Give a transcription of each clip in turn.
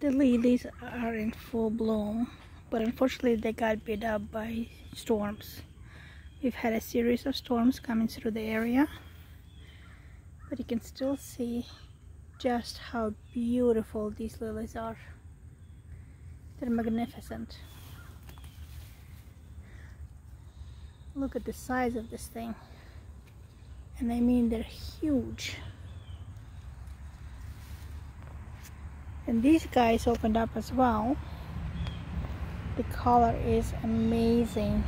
The lilies are in full bloom, but unfortunately they got beat up by storms. We've had a series of storms coming through the area, but you can still see just how beautiful these lilies are. They're magnificent. Look at the size of this thing. And I mean they're huge. And these guys opened up as well. The color is amazing.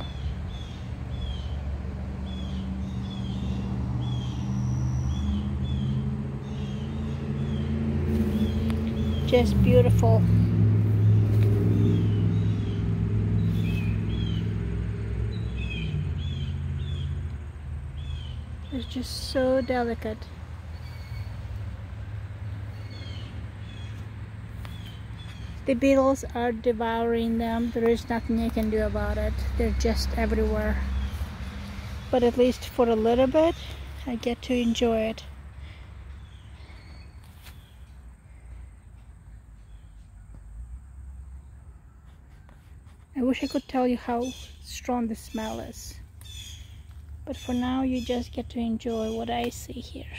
Just beautiful. It's just so delicate The beetles are devouring them. There is nothing you can do about it. They're just everywhere. But at least for a little bit, I get to enjoy it. I wish I could tell you how strong the smell is. But for now, you just get to enjoy what I see here.